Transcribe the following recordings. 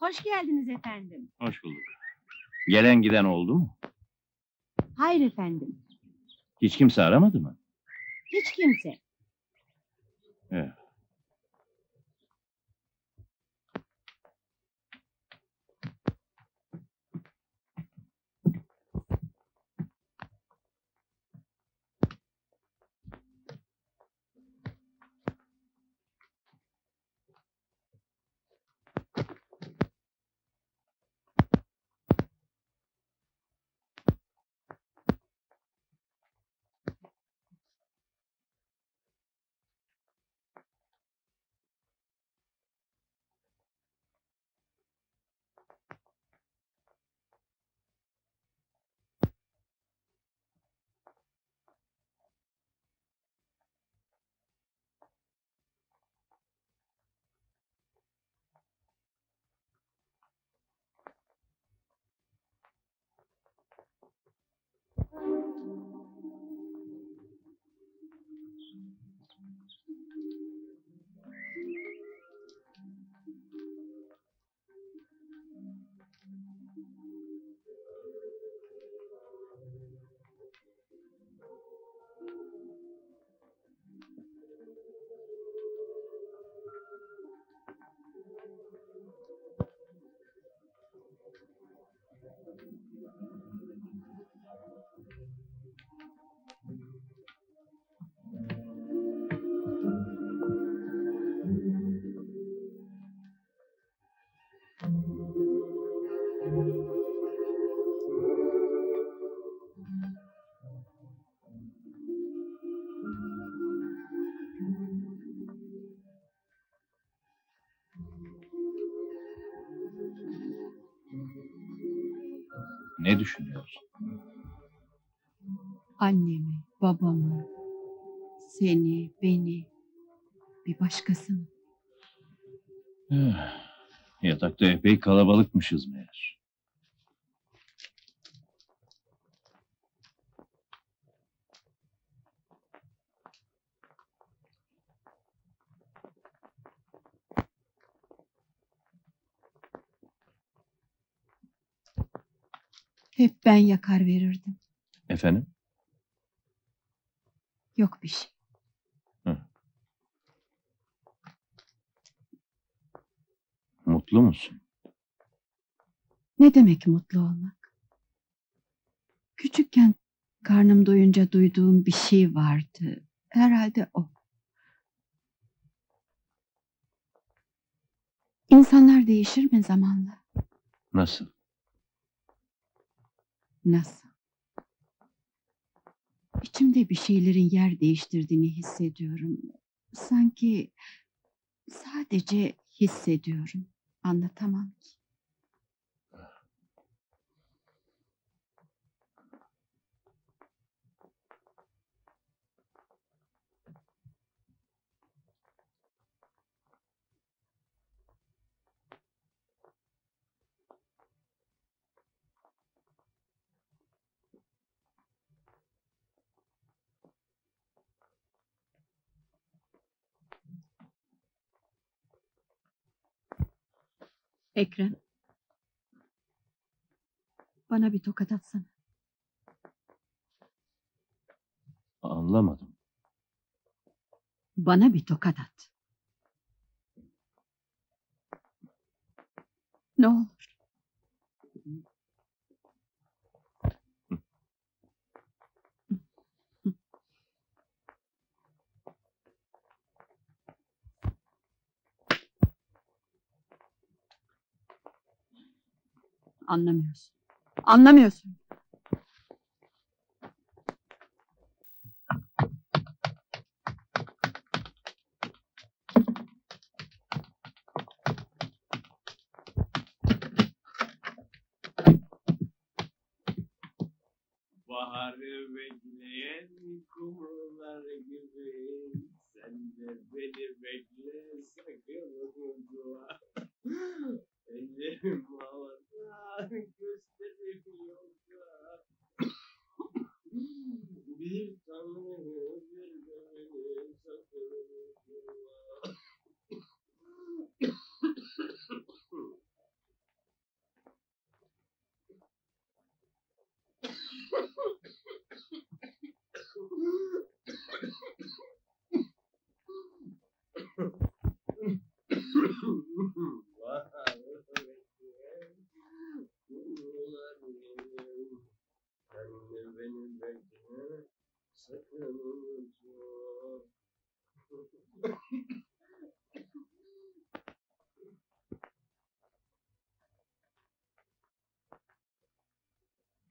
Hoş geldiniz efendim. Hoş bulduk. Gelen giden oldu mu? Hayır efendim. Hiç kimse aramadı mı? Hiç kimse. Evet. Ne düşünüyorsun? Annemi, babamı, seni, beni, bir başkasını. Eh, Yatakta epey kalabalıkmışız meğer. Hep ben yakar verirdim. Efendim? Yok bir şey. Mutlu musun? Ne demek mutlu olmak? Küçükken karnım doyunca duyduğum bir şey vardı. Herhalde o. İnsanlar değişir mi zamanla? Nasıl? Nasıl? İçimde bir şeylerin yer değiştirdiğini hissediyorum. Sanki sadece hissediyorum. Anlatamam ki. Ekrem. Bana bir tokat atsana. Anlamadım. Bana bir tokat at. Ne olur. Anlamıyorsun. Anlamıyorsun.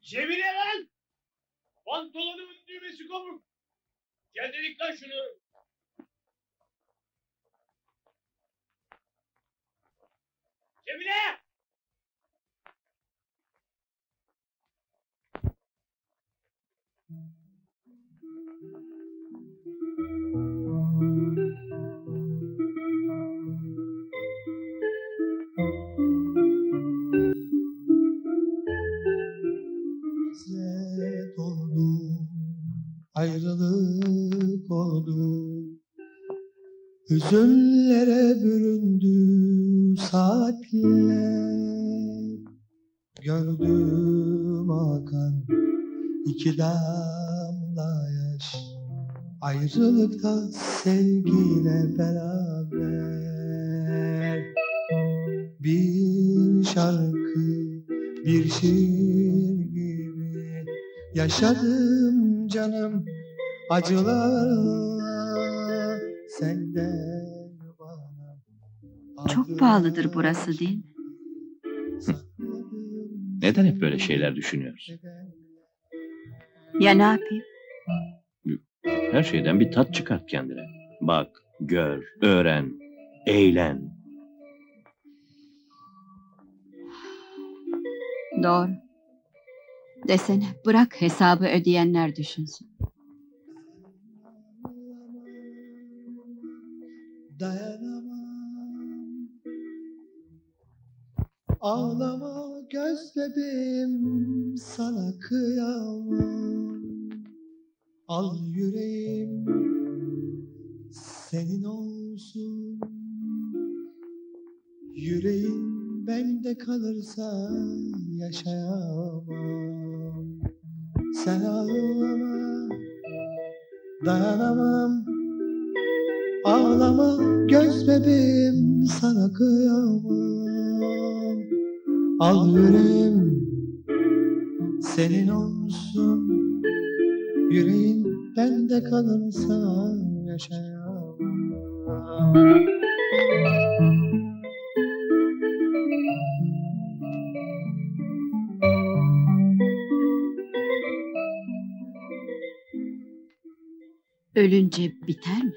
Cemile lan! Pantolonumun düğmesi kopuk. Gel dedik lan şunu. Hüzünlere büründü saatler. Gördüm akan iki damla yaş. Ayrılıkta sevgiyle beraber. Bir şarkı, bir şiir gibi yaşadım canım acılarla senden bana. Çok pahalıdır burası değil mi? Neden hep böyle şeyler düşünüyoruz? Ya ne yapayım? Her şeyden bir tat çıkart kendine. Bak, gör, öğren, eğlen. Doğru. Desene bırak hesabı ödeyenler düşünsün. Dayanamam. Ağlama göz bebeğim sana kıyamam. Al yüreğim senin olsun. Yüreğin bende kalırsa yaşayamam. Sen ağlama dayanamam Ağlama göz bebeğim sana kıyamam. Al yüreğim senin olsun. Yüreğin bende kalırsa yaşayamam. Ölünce biter mi?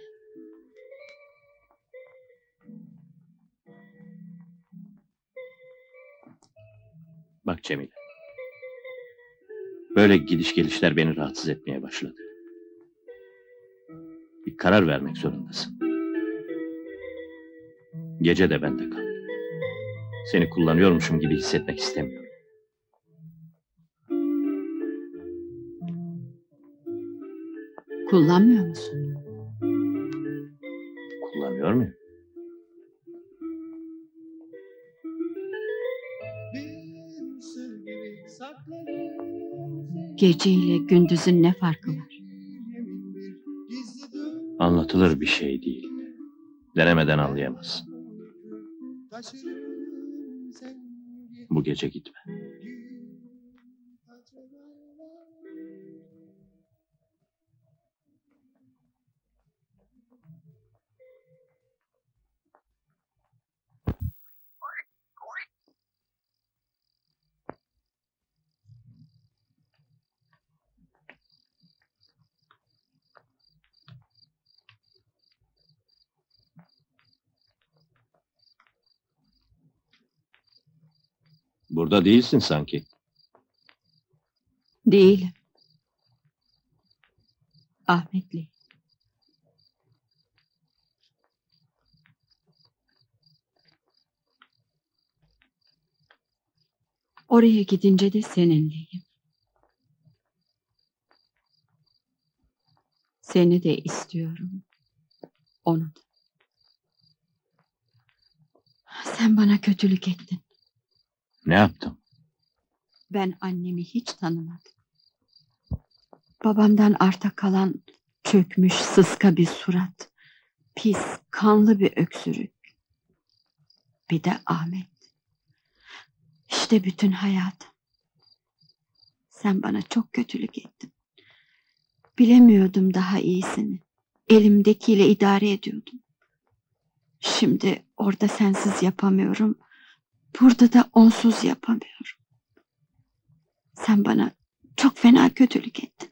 Böyle gidiş gelişler beni rahatsız etmeye başladı. Bir karar vermek zorundasın. Gece de bende kal. Seni kullanıyormuşum gibi hissetmek istemiyorum. Kullanmıyor musun? Kullanıyor muyum? Geceyle gündüzün ne farkı var? Anlatılır bir şey değil. Denemeden anlayamazsın. Bu gece gitme. Burada değilsin sanki. Değilim. Ahmetli. Oraya gidince de seninleyim. Seni de istiyorum. Onu da. Sen bana kötülük ettin. Ne yaptım? Ben annemi hiç tanımadım. Babamdan arta kalan çökmüş sıska bir surat. Pis, kanlı bir öksürük. Bir de Ahmet. İşte bütün hayatım. Sen bana çok kötülük ettin. Bilemiyordum daha iyisini. Elimdekiyle idare ediyordum. Şimdi orada sensiz yapamıyorum. Burada da onsuz yapamıyorum. Sen bana çok fena kötülük ettin.